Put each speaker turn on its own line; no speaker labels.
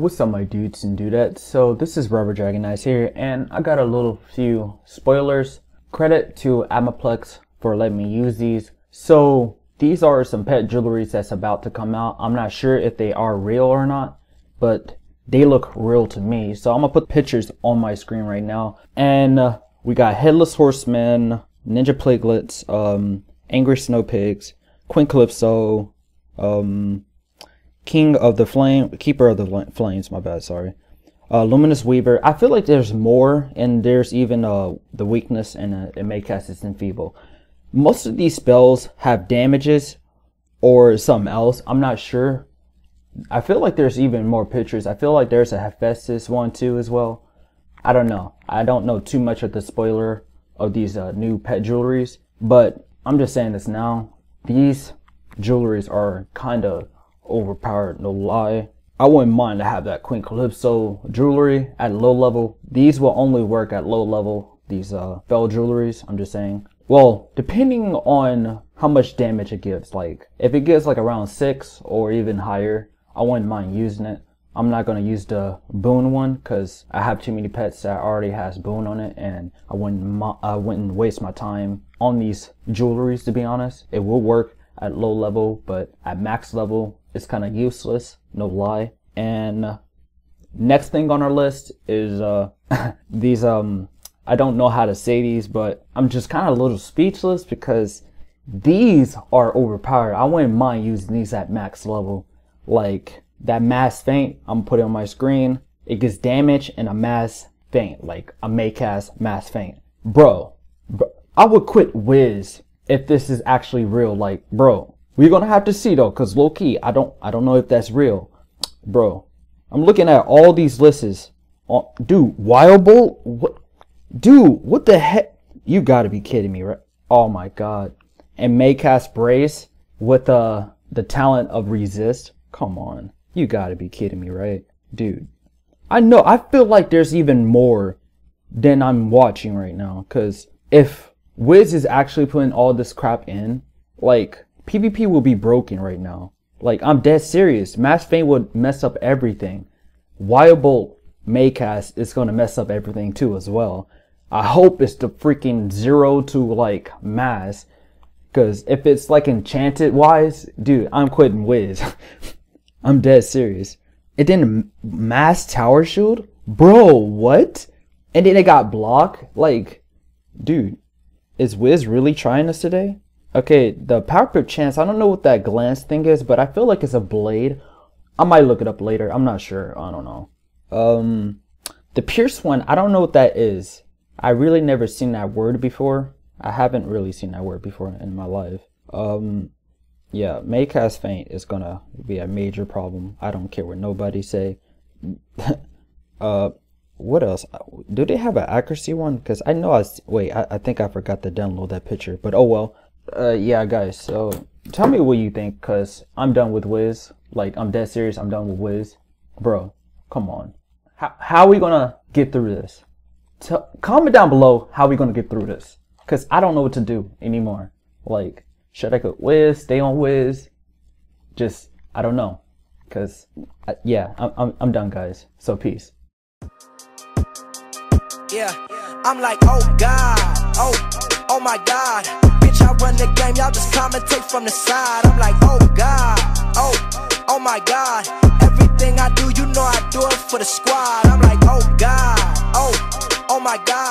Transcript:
what's up my dudes and dudettes? So this is Rubber Dragon Eyes here and I got a little few spoilers. Credit to Atmoplex for letting me use these. So these are some pet jewelries that's about to come out. I'm not sure if they are real or not, but they look real to me. So I'm gonna put pictures on my screen right now. And uh, we got Headless Horseman, Ninja Piglets, um, Angry Snow Pigs, Queen um, King of the Flame, Keeper of the Flames, my bad, sorry. Uh, Luminous Weaver. I feel like there's more, and there's even uh, the weakness, and uh, it may cast its enfeeble. Most of these spells have damages or something else. I'm not sure. I feel like there's even more pictures. I feel like there's a Hephaestus one too as well. I don't know. I don't know too much of the spoiler of these uh, new pet jewelries, but I'm just saying this now. These jewelries are kind of overpowered, no lie. I wouldn't mind to have that Queen Calypso jewelry at low level. These will only work at low level, these uh, bell jewelries, I'm just saying. Well, depending on how much damage it gives, like if it gives like around 6 or even higher, I wouldn't mind using it. I'm not going to use the boon one because I have too many pets that already has boon on it and I wouldn't, I wouldn't waste my time on these jewelries to be honest. It will work at low level, but at max level, it's kind of useless, no lie. And next thing on our list is uh, these, um, I don't know how to say these, but I'm just kind of a little speechless because these are overpowered. I wouldn't mind using these at max level. Like that mass feint, I'm putting on my screen. It gets damage and a mass feint, like a may cast mass feint. Bro, bro, I would quit Wiz if this is actually real. Like, bro, we're gonna have to see though, cause low key, I don't, I don't know if that's real, bro. I'm looking at all these lists. Oh, dude, Wild Bolt, what, dude, what the heck? You gotta be kidding me, right? Oh my god. And Maycast Brace with the uh, the talent of Resist. Come on, you gotta be kidding me, right, dude? I know. I feel like there's even more than I'm watching right now. Cause if Wiz is actually putting all this crap in, like PvP will be broken right now. Like, I'm dead serious. Mass Feint would mess up everything. Wild Bolt Maycast is gonna mess up everything too as well. I hope it's the freaking zero to like mass. Cause if it's like enchanted wise, dude, I'm quitting Wiz. I'm dead serious. And then mass tower shield? Bro, what? And then it got block? Like, dude, is Wiz really trying us today? Okay, the power pip chance, I don't know what that glance thing is, but I feel like it's a blade. I might look it up later. I'm not sure. I don't know. Um, the pierce one, I don't know what that is. I really never seen that word before. I haven't really seen that word before in my life. Um, yeah, Maycast feint is gonna be a major problem. I don't care what nobody say. uh, what else? Do they have an accuracy one? Because I know I wait. I, I think I forgot to download that picture. But oh well uh, yeah, guys. So tell me what you think, cause I'm done with Wiz. Like I'm dead serious. I'm done with Wiz, bro. Come on. How how are we gonna get through this? Tell, comment down below how we gonna get through this, cause I don't know what to do anymore. Like, should I go Wiz? Stay on Wiz? Just I don't know, cause uh, yeah, I'm I'm I'm done, guys. So peace.
Yeah, I'm like, oh God, oh, oh my God run the game, y'all just commentate from the side. I'm like, oh God, oh, oh my God. Everything I do, you know I do it for the squad. I'm like, oh God, oh, oh my God.